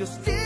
You're still